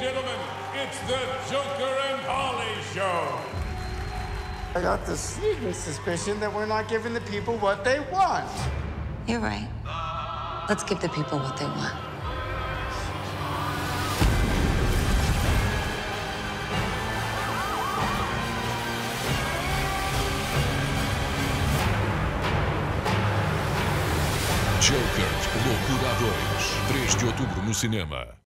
gentlemen, it's the Joker and Harley Show. I got the sneaking suspicion that we're not giving the people what they want. You're right. Let's give the people what they want. Joker, Loucura 2, 3 de outubro no cinema.